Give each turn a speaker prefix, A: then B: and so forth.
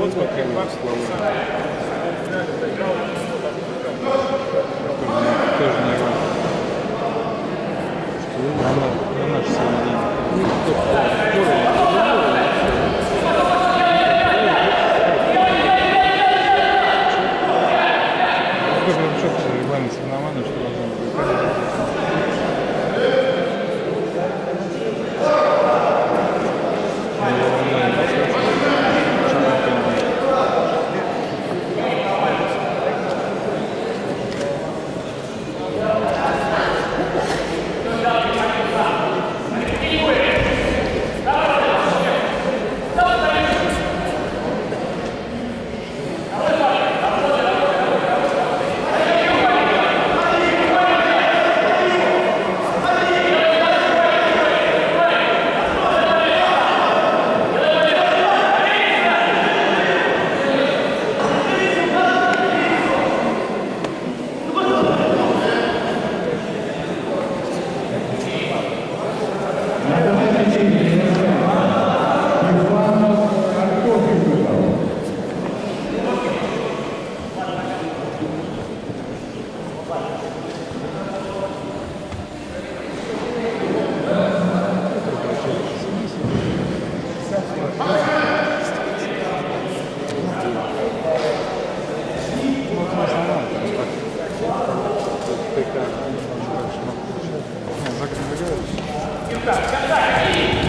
A: Вот как я макс
B: 話してもいい
C: Gracias.